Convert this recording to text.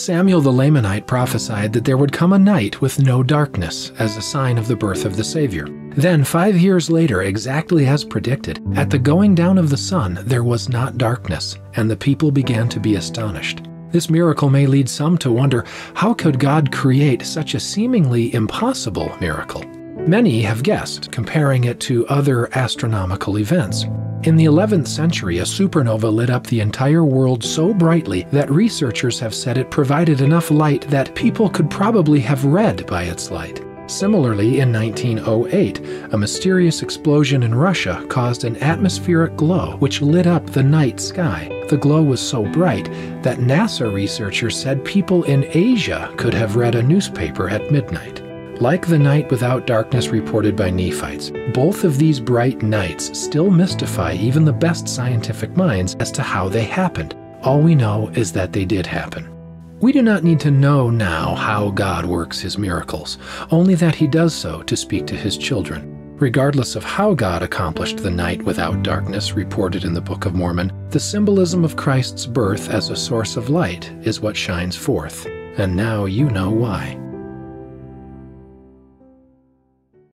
Samuel the Lamanite prophesied that there would come a night with no darkness as a sign of the birth of the Savior. Then, five years later, exactly as predicted, at the going down of the sun, there was not darkness, and the people began to be astonished. This miracle may lead some to wonder how could God create such a seemingly impossible miracle? Many have guessed, comparing it to other astronomical events. In the 11th century, a supernova lit up the entire world so brightly that researchers have said it provided enough light that people could probably have read by its light. Similarly, in 1908, a mysterious explosion in Russia caused an atmospheric glow which lit up the night sky. The glow was so bright that NASA researchers said people in Asia could have read a newspaper at midnight. Like the night without darkness reported by Nephites, both of these bright nights still mystify even the best scientific minds as to how they happened. All we know is that they did happen. We do not need to know now how God works his miracles, only that he does so to speak to his children. Regardless of how God accomplished the night without darkness reported in the Book of Mormon, the symbolism of Christ's birth as a source of light is what shines forth. And now you know why.